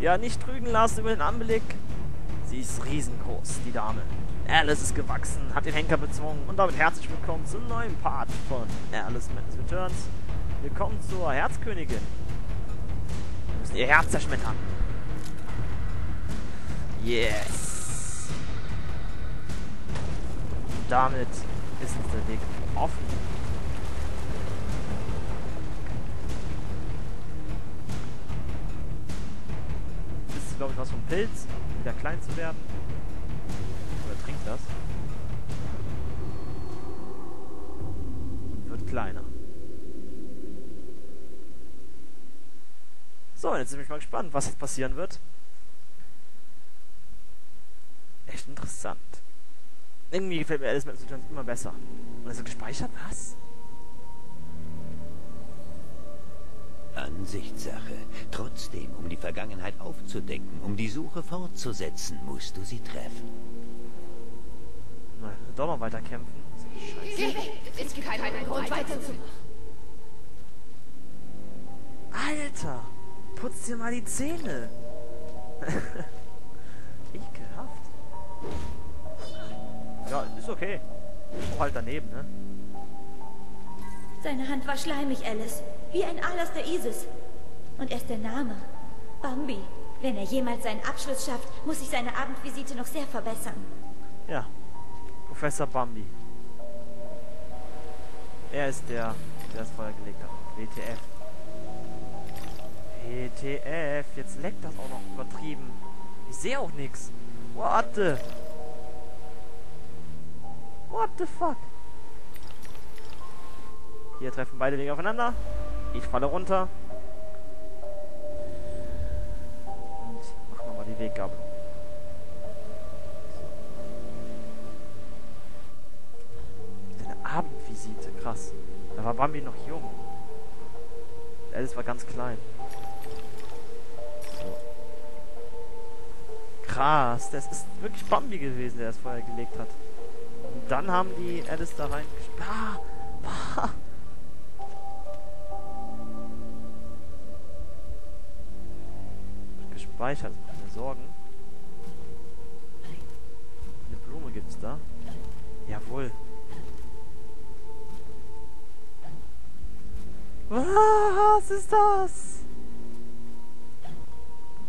Ja, nicht trügen lassen über den Anblick. Sie ist riesengroß, die Dame. Alice ist gewachsen, hat den Henker bezwungen und damit herzlich willkommen zum neuen Part von Alice Madness Returns. Willkommen zur Herzkönigin. Wir müssen ihr Herz zerschmettern. Yes. Und damit ist uns der Weg offen. Was vom Pilz, um wieder klein zu werden. Oder trinkt das. Und wird kleiner. So, jetzt bin ich mal gespannt, was jetzt passieren wird. Echt interessant. Irgendwie gefällt mir Alice Maps immer besser. Und ist gespeichert? Was? Ansichtssache. Trotzdem, um die Vergangenheit aufzudecken, um die Suche fortzusetzen, musst du sie treffen. Na, doch noch weiter kämpfen. Scheiße. Geh weg! Es gibt keinen Grund weiterzumachen. Alter! Putz dir mal die Zähne! Ekelhaft. Ja, ist okay. Halt daneben, ne? Seine Hand war schleimig, Alice. Wie ein Alas der Isis. Und erst der Name. Bambi. Wenn er jemals seinen Abschluss schafft, muss sich seine Abendvisite noch sehr verbessern. Ja. Professor Bambi. Er ist der, der das Feuer gelegt hat. WTF. WTF. Jetzt leckt das auch noch übertrieben. Ich sehe auch nichts. What the? What the fuck? Hier treffen beide Wege aufeinander. Ich falle runter. Und machen nochmal die Weggabelung. Seine Abendvisite, krass. Da war Bambi noch jung. Alice war ganz klein. So. Krass, das ist wirklich Bambi gewesen, der das Feuer gelegt hat. Und dann haben die Alice da rein... Ah. Gespeichert, keine Sorgen. Eine Blume gibt's da. Jawohl. Was ist das?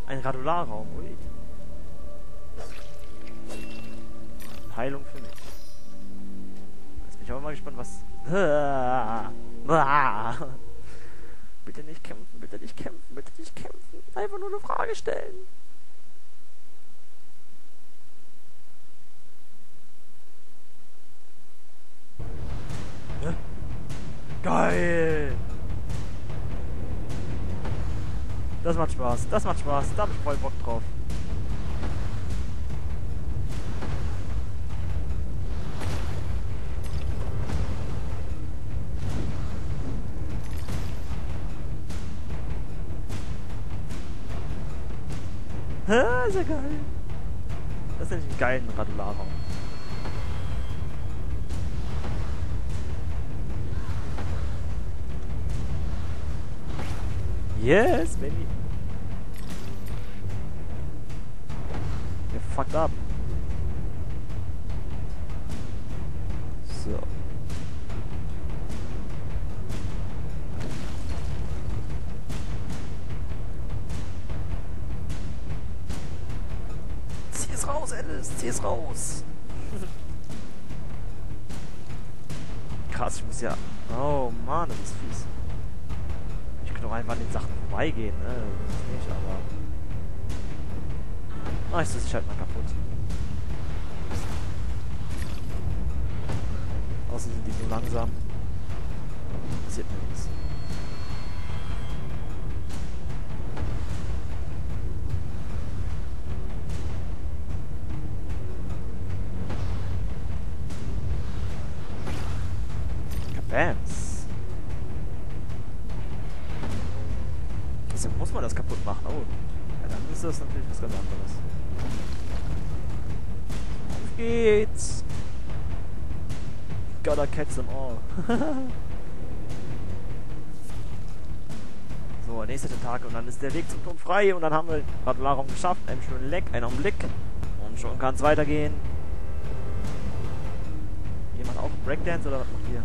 Ein Radularraum, ui. Heilung für mich. Jetzt bin ich aber mal gespannt, was... Bitte nicht kämpfen, bitte nicht kämpfen, bitte nicht kämpfen. Einfach nur eine Frage stellen. Hä? Geil! Das macht Spaß, das macht Spaß, da hab ich voll Bock drauf. Ist geil. Das ist einen geilen Radularraum. Yes, baby. You're fucked up. So. Alice. Zieh es raus. Krass, ich muss ja... Oh, Mann, das ist fies. Ich könnte auch einfach an den Sachen vorbeigehen, ne? Das ist nicht, aber... Ah, ich ist halt mal kaputt. Außen sind die so langsam. Passiert mir nichts. Kabams. Deswegen muss man das kaputt machen. Oh. Ja, dann ist das natürlich was ganz anderes. Auf geht's. Gotta catch them all. So, nächster Tag und dann ist der Weg zum Turm frei und dann haben wir Radularum geschafft. Einen schönen Leck, einen Augenblick. Und schon kann es weitergehen. Jemand auch Breakdance oder was macht ihr?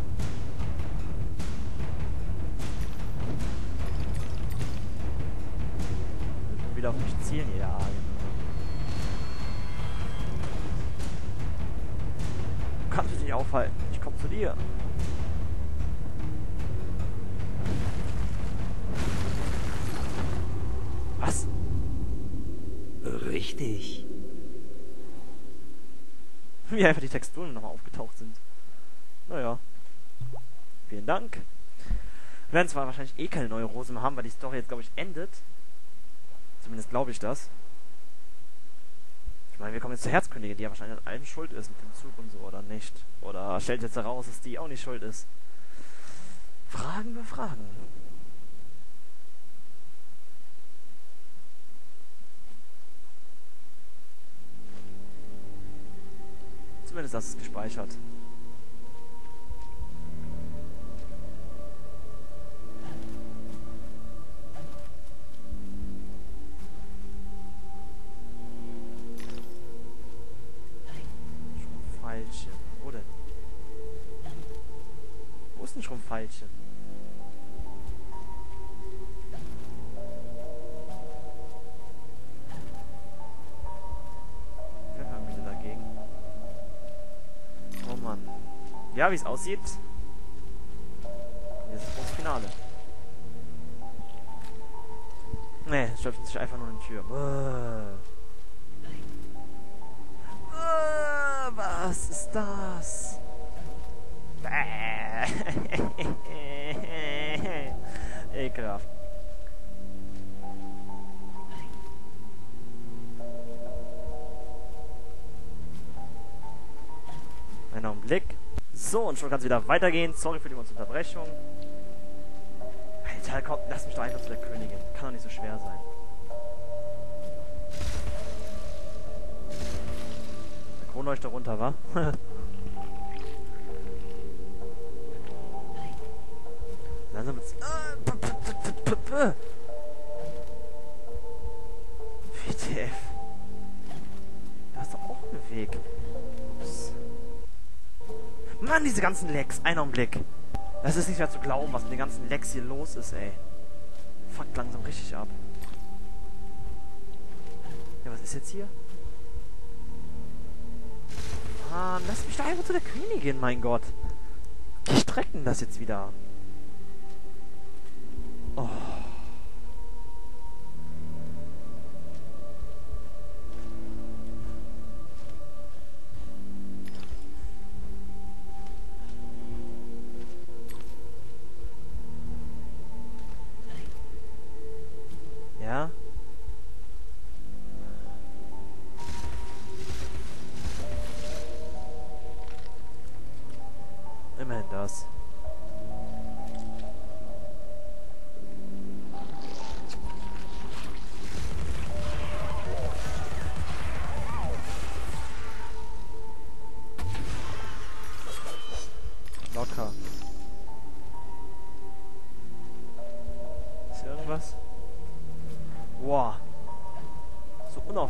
Wieder auf mich zielen? Ja, genau. Du kannst mich nicht aufhalten. Ich komme zu dir. Was? Richtig. Wie einfach die Texturen nochmal aufgetaucht sind. Naja. Vielen Dank. Wir werden zwar wahrscheinlich eh keine neue Rose mehr haben, weil die Story jetzt, glaube ich, endet. Zumindest glaube ich das. Ich meine, wir kommen jetzt zur Herzkönigin, die ja wahrscheinlich an allem schuld ist mit dem Zug und so, oder nicht? Oder stellt jetzt heraus, dass die auch nicht schuld ist? Fragen wir Fragen. Zumindest das ist gespeichert. Ist ein Schrumpfeilchen? Pfeffermühle dagegen. Oh Mann. Ja, wie es aussieht. Jetzt ist das Finale. Es öffnet sich einfach nur eine Tür. Bäh. Bäh, was ist das? Bäh. Ekelhaft. Einen Augenblick. So, und schon kann es wieder weitergehen. Sorry für die Unterbrechung. Alter, komm, lass mich doch einfach zu der Königin. Kann doch nicht so schwer sein. Der Kronleuchter runter, wa? Langsam p- WTF. Da ist doch auch ein Weg. Ups. Mann, diese ganzen Lecks. Ein Augenblick. Das ist nicht mehr zu glauben, was mit den ganzen Lecks hier los ist, ey. Fuckt langsam richtig ab. Ja, was ist jetzt hier? Mann, lass mich da einfach zu der Königin, mein Gott. Die strecken das jetzt wieder.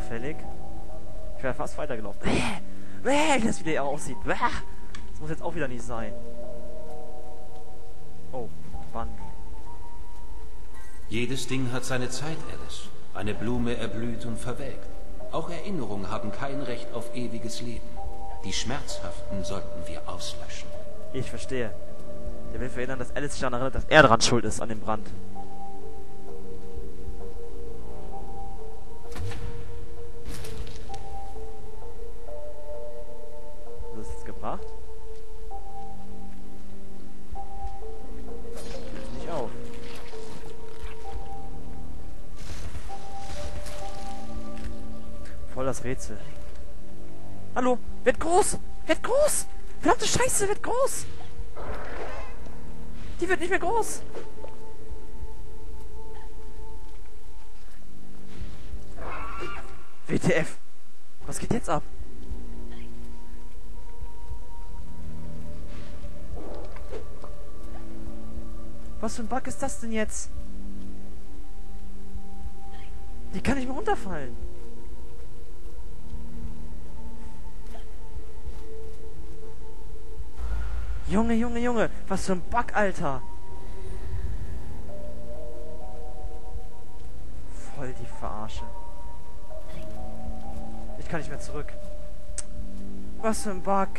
So unauffällig. Ich wäre fast weitergelaufen. Bäh, bäh, wie das wieder aussieht. Bäh. Das muss jetzt auch wieder nicht sein. Oh, Band. Jedes Ding hat seine Zeit, Alice. Eine Blume erblüht und verwelkt. Auch Erinnerungen haben kein Recht auf ewiges Leben. Die schmerzhaften sollten wir auslöschen. Ich verstehe. Der will verhindern, dass Alice sich daran erinnert, dass er daran schuld ist an dem Brand. Das Rätsel. Hallo, wird groß! Wird groß! Verdammte Scheiße, wird groß! Die wird nicht mehr groß! WTF! Was geht jetzt ab? Was für ein Bug ist das denn jetzt? Wie kann ich mir runterfallen? Junge, Junge, Junge, was für ein Bug, Alter. Voll die Verarsche. Ich kann nicht mehr zurück. Was für ein Bug.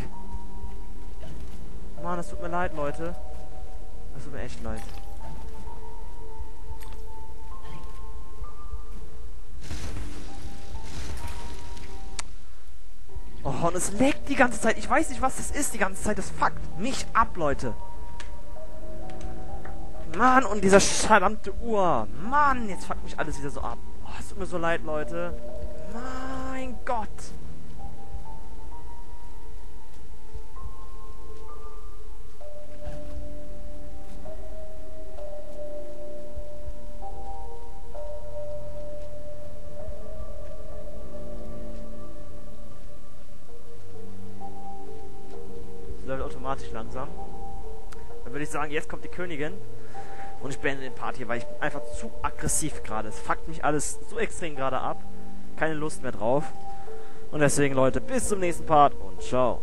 Mann, es tut mir leid, Leute. Es tut mir echt leid. Oh, und es leckt die ganze Zeit. Ich weiß nicht, was das ist die ganze Zeit. Das fuckt mich ab, Leute. Mann, und dieser verdammte Uhr. Mann, jetzt fuckt mich alles wieder so ab. Oh, es tut mir so leid, Leute. Mein Gott. Automatisch langsam. Dann würde ich sagen, jetzt kommt die Königin. Und ich beende den Part hier, weil ich bin einfach zu aggressiv gerade. Es fuckt mich alles so extrem gerade ab. Keine Lust mehr drauf. Und deswegen, Leute, bis zum nächsten Part und ciao.